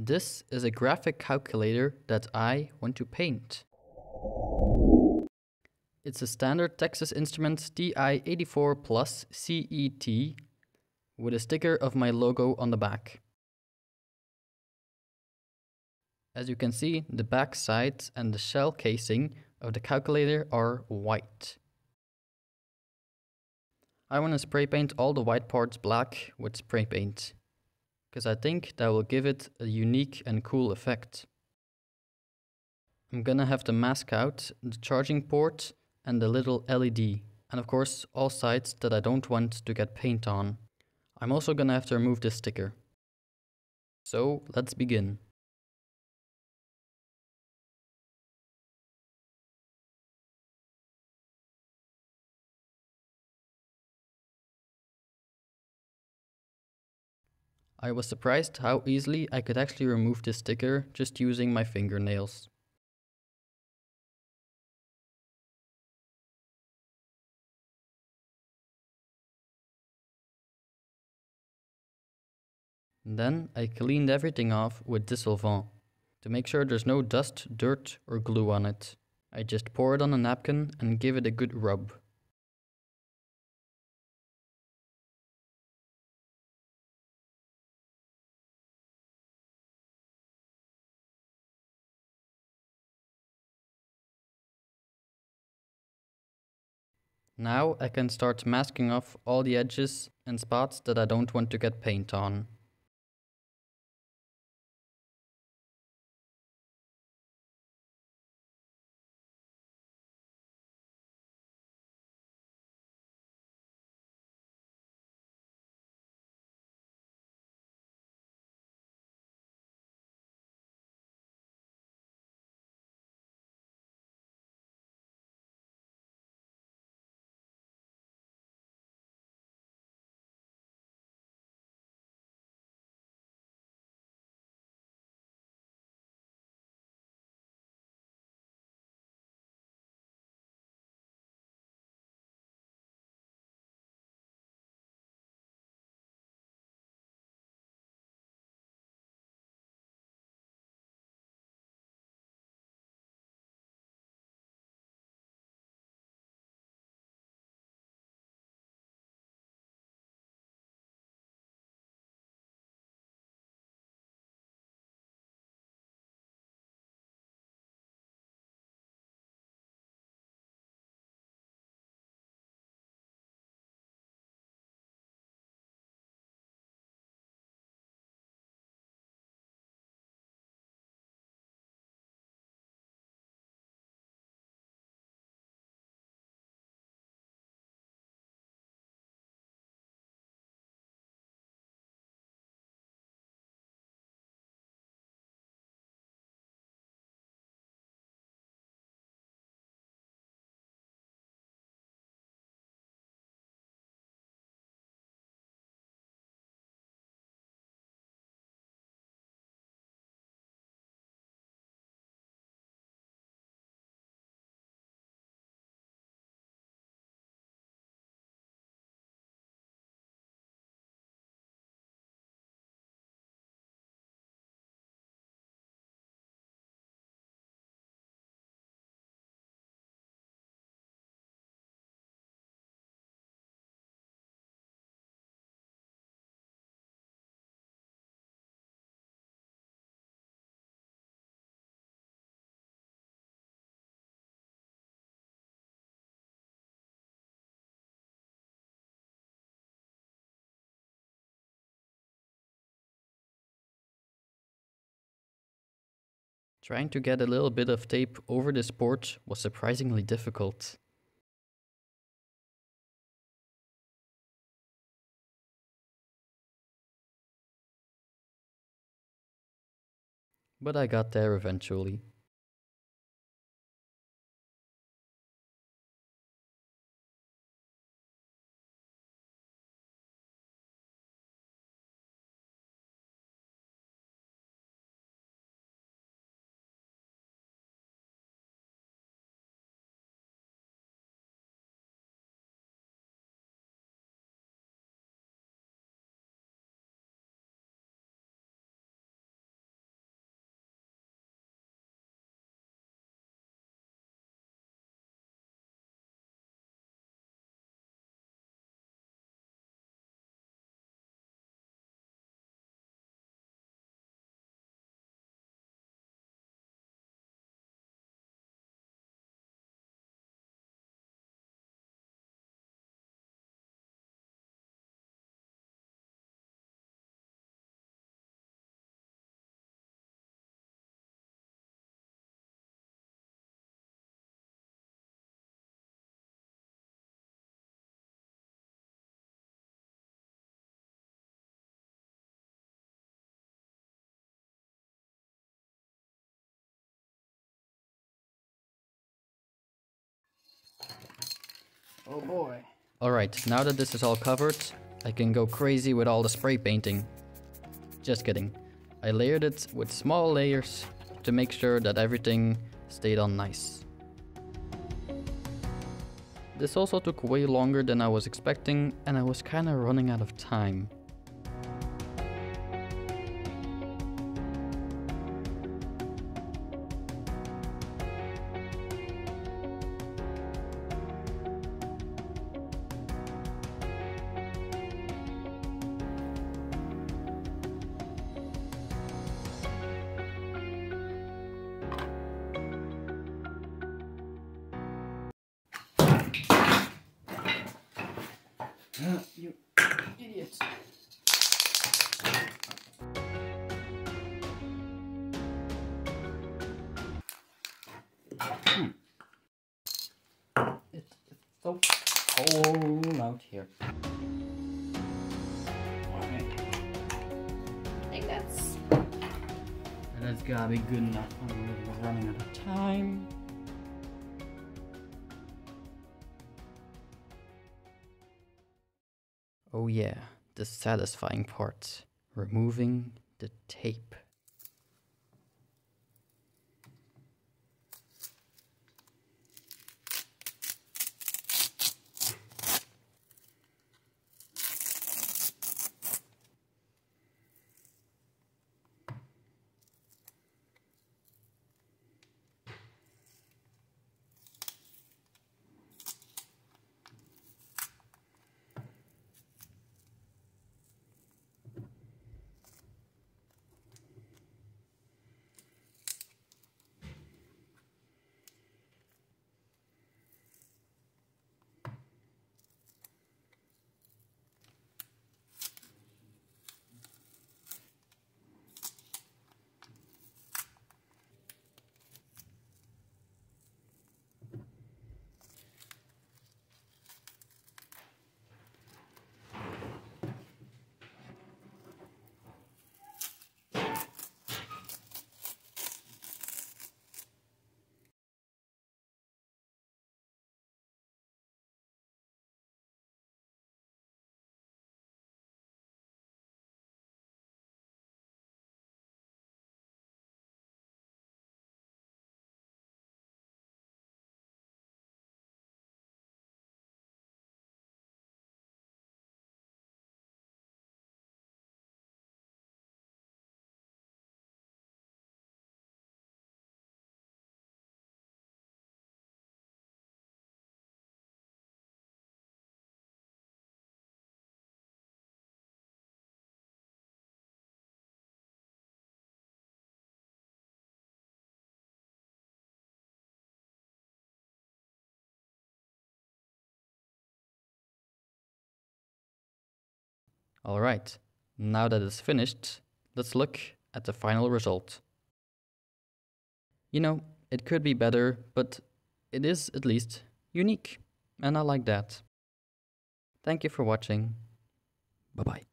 This is a graphic calculator that I want to paint. It's a standard Texas Instruments TI-84 Plus CET with a sticker of my logo on the back. As you can see, the back sides and the shell casing of the calculator are white. I want to spray paint all the white parts black with spray paint, because I think that will give it a unique and cool effect. I'm gonna have to mask out the charging port and the little LED, and of course all sides that I don't want to get paint on. I'm also gonna have to remove this sticker. So let's begin. I was surprised how easily I could actually remove this sticker just using my fingernails. Then I cleaned everything off with dissolvant to make sure there's no dust, dirt or glue on it. I just pour it on a napkin and give it a good rub. Now I can start masking off all the edges and spots that I don't want to get paint on. Trying to get a little bit of tape over this port was surprisingly difficult. But I got there eventually. Oh boy. Alright, now that this is all covered, I can go crazy with all the spray painting. Just kidding. I layered it with small layers to make sure that everything stayed on nice. This also took way longer than I was expecting and I was kinda running out of time. You idiots. Hmm. It's, it's so cold out here. I think that's That's gotta be good enough. I'm running out of time. Oh yeah, the satisfying part. Removing the tape. Alright, now that it's finished, let's look at the final result. You know, it could be better, but it is at least unique, and I like that. Thank you for watching. Bye bye.